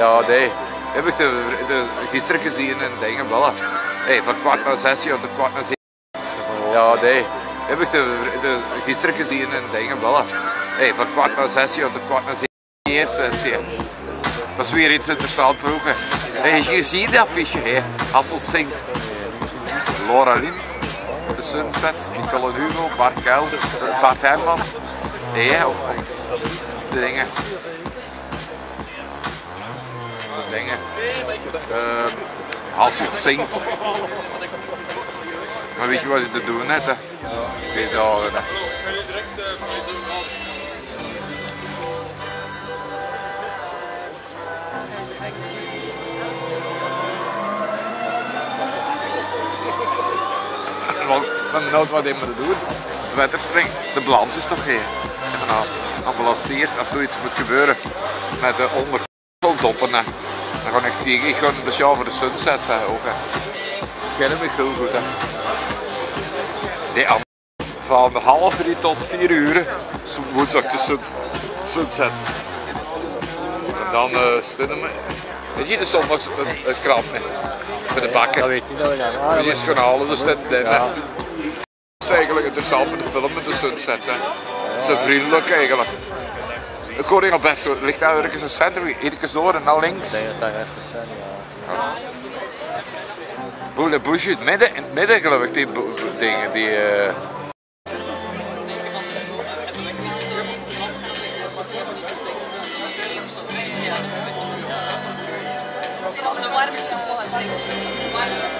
Ja, nee. Heb ik de, de, gisteren gezien in dingen wel. Hey, van kwart na zes tot kwart na zeven. Ja, nee. Heb ik de, de, gisteren gezien in dingen wel. Hey, van kwart na zes tot kwart na zeven. Sessie. Dat is weer iets interessants vroeger. Hey, je ziet dat affiche, hè? Hasselt zingt. Laura The Sunset, Nicole Hugo, Bart Kuil, Bart Herman. Nee, de dingen. De dingen. Uh, Hasselt zingt. Maar weet je wat ze te doen net? Hè? Het al. hè. Want dan nooit wat in moeten doen. Het wetter springt. De balans is toch geen. En dan ambulanciers als zoiets moet gebeuren met de onder doppen. hè. Dan ga ik tegen. Ik ga een speciaal voor de sunset hè, ook. Hè. Ik ken hem echt heel goed. Hè. Am- van half drie tot vier uur. Woensdag de sun, sunset. En dan uh, we. Weet je, de zondags een, een mee. Voor de bakken. Dat weet ik niet dat we is gewoon halen, dus dat is eigenlijk interessant met de film met de sunset. Hè. Zo vriendelijk eigenlijk. Ik hoor heel best ligt daar ergens een centrum, ergens door en naar links. Ik denk dat zijn, ja. Boele Bush in het midden, in het midden geloof ik, die dingen, die... eh, Een warme chocolade.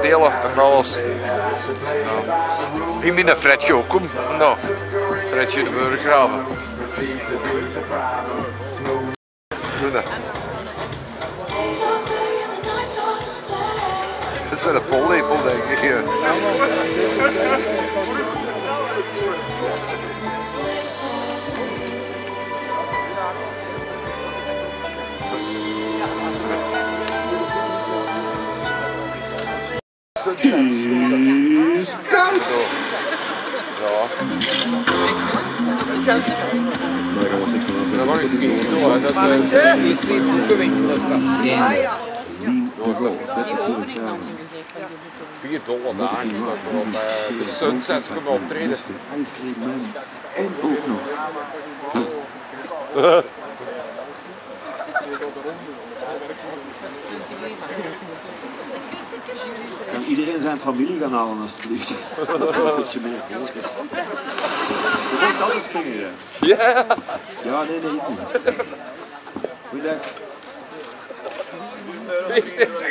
delen en alles. Ik ben dat Fredje ook om. Nou, Fredje de Burggraven. Doe. Dat is een pollepel denk ik is koud. Ja. Dat was ik niet hoor. Dat eh, is. Vier dollar dagen is dat eh, de Sunsets kunnen optreden. En ook nog. Kan iedereen zijn familie gaan halen, alstublieft? Dat is een beetje meer volk is. Je moet altijd komen, ja. Ja? Ja, nee, nee, ik niet. Goeiedag. Dat is het.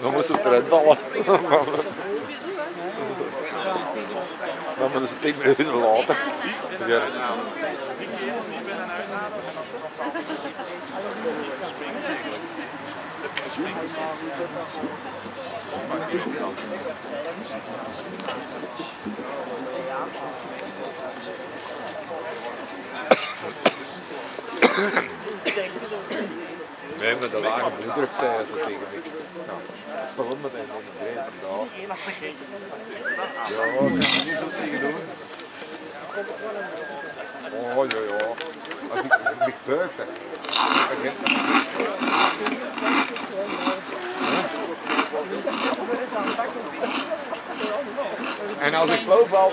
We moesten het erin vallen. Maar we moeten tien minuten later. Ja. Nee, met de lage bloeddruk zei ze tegen mij. Nou, waarom met een breed vandaag? Ja, kan niet zo tegen doen. Oh, ja, ja. Als ik mich En als ik flauw val,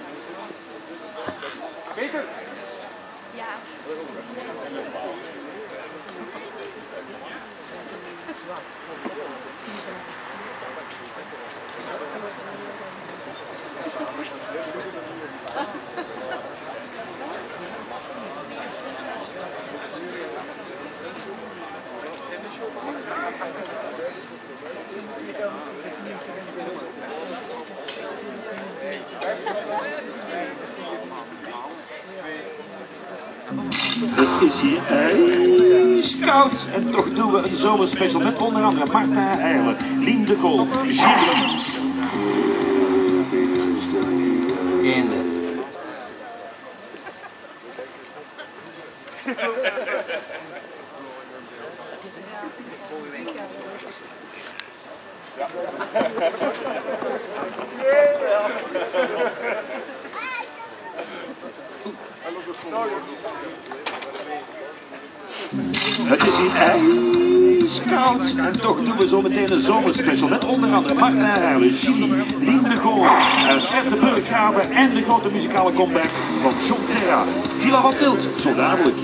Het is hier ijskoud. En toch doen we een zomerspecial met onder andere Marta Heijlen, Lien de Gol, Gilles. Eenden. Het is hier ijskoud. En toch doen we zo meteen een zomerspecial met onder andere Marta Heijlen, Gilles, Lien de eh, Fred de Burggraven en de grote muzikale comeback van John Terra. Villa van Tilt, zo dadelijk.